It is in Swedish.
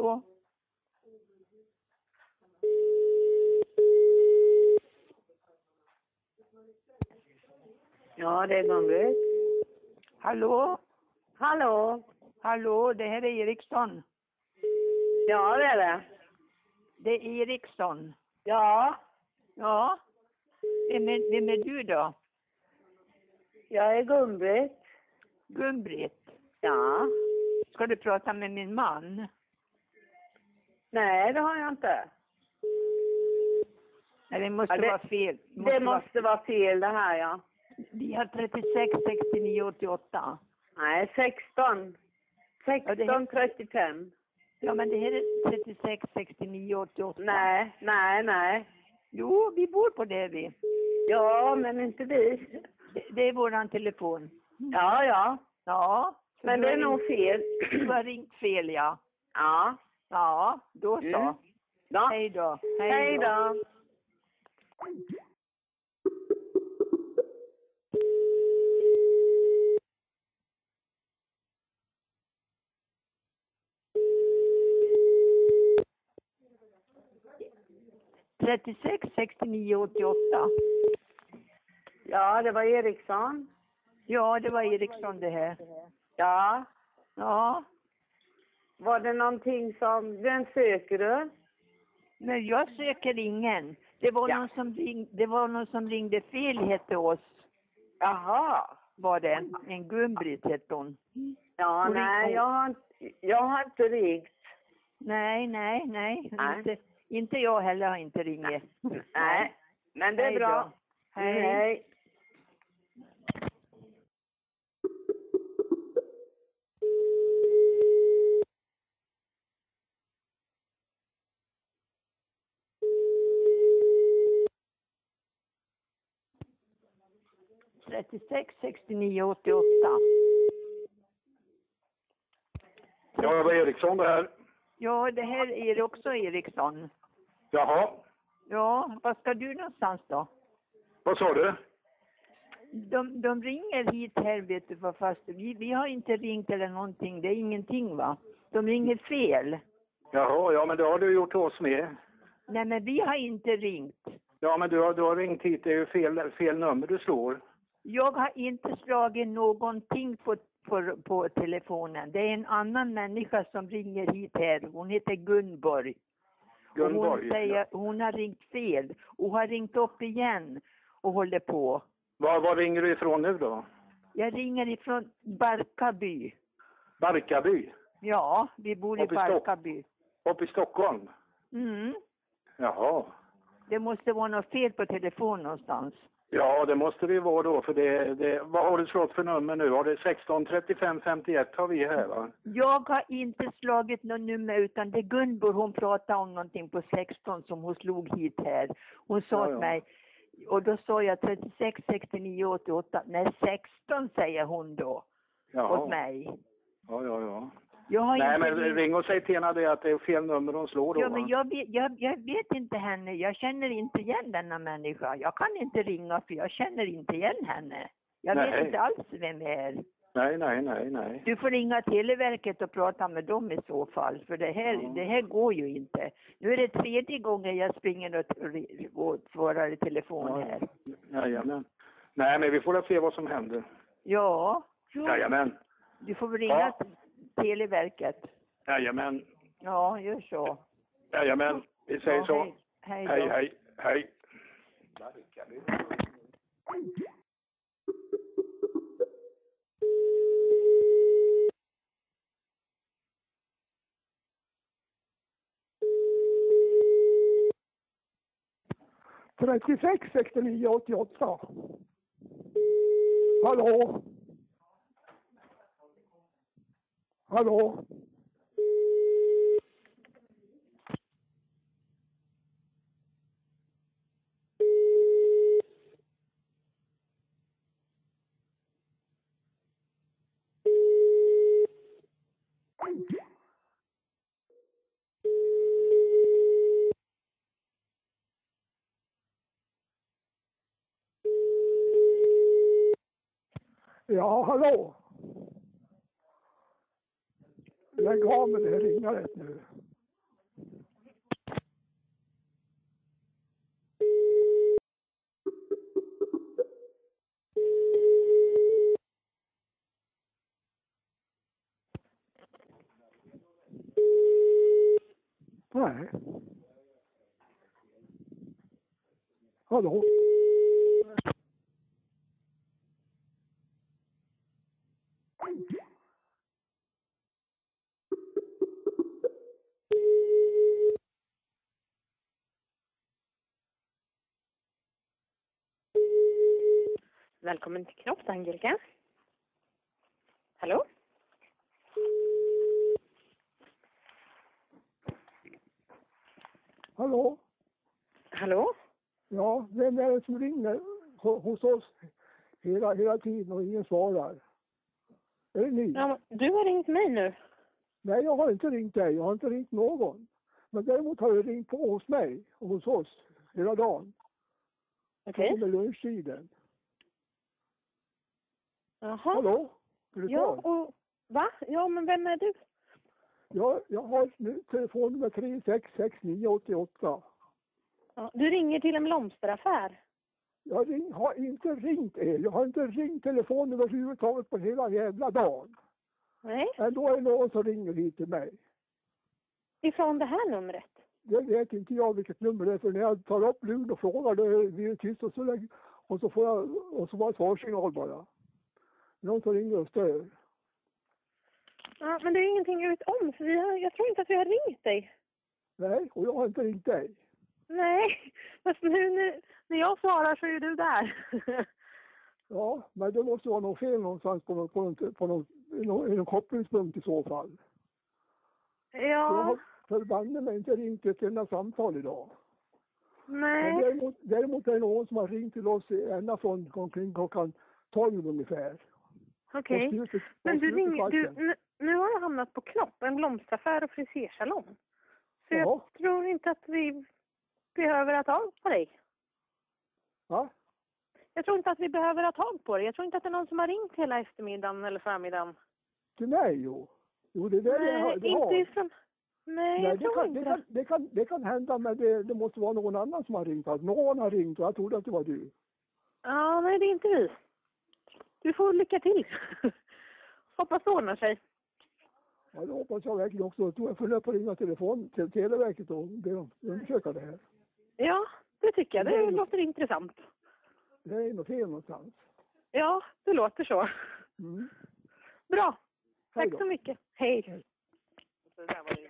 Hallå? Ja, det är Gun-Britt. Hallå? Hallå? Hallå, det här är Eriksson. Ja, det är det. Det är Eriksson. Ja, Ja. Vem är, vem är du då? jag är Gun-Britt. Gun-Britt. Ja. Ska du prata med min man? Nej, det har jag inte. Nej, det måste Ja, det- vara fel. Det måste vara fel det här, ja. Vi har 36, 69, 88. Nej, 16. Ja, det 16, 35. Ja, men det här är 36, 69, 88. Nej, nej, nej. Jo, vi bor på det vi. Ja, men inte vi. Det, det är våran telefon. Ja, ja. Ja. Men det är nog fel. Du har ringt fel, ja. Ja. Ja, då så. Mm. Ja. Hej då. Hej då. Trettiosex, sextionio, åttioåtta. Ja, det var Eriksson. Ja, det var Eriksson det här. Ja. Ja, Var det någonting som... Vem söker du? men jag söker ingen. Det var, Ja. någon, som ring, det var någon som ringde fel hette oss. Jaha. Var det. En Gun-Britt hette hon. Ja, Hon nej, ringde- jag har, inte- jag har inte ringt. Nej, nej, nej. Nej. Inte, inte jag heller har inte ringt. Nej, men det är Hej bra. Hej. Hej. Trettiosex, sextionio, åttioåtta. Ja, det var Eriksson det här. Ja, det här är också Eriksson. Jaha, Ja, var ska du någonstans då? vad sa du? De, de ringer hit här vet du vad fast vi, vi har inte ringt eller någonting, det är ingenting va? De ringer fel. Jaha, ja men det har du gjort till oss med. Nej men vi har inte ringt. Ja men du har, du har ringt hit, det är ju fel, fel nummer du slår. Jag har inte slagit någonting på, på, på telefonen. Det är en annan människa som ringer hit här. Hon heter Gunborg. Och hon Gunborg. säger hon har ringt fel och har ringt upp igen och håller på. Var, var ringer du ifrån nu då? Jag ringer ifrån Barkarby. Barkarby? Ja, vi bor i Barkarby. Uppe i Stockholm? Mm. Jaha. Det måste vara något fel på telefon någonstans. Ja, det måste det ju vara då för det, det vad har du slått för nummer nu? Har det 16 35 51 har vi här va? Jag har inte slagit något nummer utan det är Gunborg, hon pratade om någonting på 16 som hon slog hit här. Hon sa Ja, till ja. mig, och då sa jag 36, 69, 88. Nej, 16 säger hon då Jaha. åt mig. Ja, ja, ja. Jag har Nej inte men ring och säg till henne det att det är fel nummer hon slår då Ja, men jag vet, jag, jag vet inte henne. Jag känner inte igen denna människa. Jag kan inte ringa för jag känner inte igen henne. Jag Nej. vet inte alls vem det är. Nej, nej, nej, nej. Du får ringa Televerket och prata med dem i så fall, för det här, Ja. det här går ju inte. Nu är det tredje gången jag springer och, och svarar i telefon här. Jajamän. Nej, men vi får väl se vad som händer. Ja, Jajamän. du får väl ringa Ja. Till Televerket. Jajamän. Ja, gör så. Jajamän. Vi säger ja, så. Hej, hej, då. Hej, hej, hej. trettiosex sextionio åttioåtta. Hallå? Hallå? Ja, hallå? Lägg av med det ringaret nu. Nej. Hallå? Välkommen till Knopp, Angelica. Hallå? Hallå? Hallå? Ja, vem är det som ringer ho- hos oss hela, hela tiden och ingen svarar? Är det ni? Ja, du har ringt mig nu. Nej, jag har inte ringt dig. Jag har inte ringt någon. Men däremot har du ringt på hos mig och hos oss hela dagen. Okej. Under lunchtiden. Jaha. Hallå? Är du Ja, kvar? och va? Ja, men vem är du? Ja, jag har nu telefonnummer 366988. Ja, du ringer till en blomsteraffär. Jag ring, har inte ringt er. Jag har inte ringt telefonen överhuvudtaget på hela jävla dagen. Nej, Ändå är det någon som ringer hit till mig. ifrån det här numret. Det vet inte jag vilket nummer det är för när jag tar upp luren och frågar då blir det tyst och så, lägger, och så får jag och så bara svarssignal bara. Som ringer och stör. Ja, men det är ingenting jag vet om, för vi har, jag tror inte att vi har ringt dig. Nej, och jag har inte ringt dig. Nej, fast nu, nu när jag svarar så är du där. Ja, men det måste vara något fel någonstans på på någon, på någon, någon, någon kopplingspunkt i så fall. Jag ja, har förbanne mig inte ringt ett enda samtal idag. Men nej. däremot, däremot är det någon som har ringt till oss ända från omkring klockan 12 ungefär. Okej. Slutet- Men du ringer, du, nu, nu har jag hamnat på Knopp, en blomsteraffär och frisersalong. Så Ja. jag tror inte att vi behöver ha tag på dig. Va? Jag tror inte att vi behöver ha tag på dig. Jag tror inte att det är någon som har ringt hela eftermiddagen eller förmiddagen. Till mig jo. Jo, det är det jag har. Nej, inte ifrån... Nej, Nej, jag det tror kan, inte det. kan, det, kan, det kan hända, men det, det måste vara någon annan som har ringt. Att någon har ringt och jag trodde att det var du. Ja, nej, det är inte vi. Du får lycka till. Hoppas det ordnar sig. Ja, det hoppas jag verkligen också. Jag på att ringa telefon till Televerket och be dem undersöka det här. Ja, det tycker jag. Det Nej. låter intressant. Det är något fel någonstans. Ja, det låter så. Mm. Bra. Tack så mycket. Hej. Hej.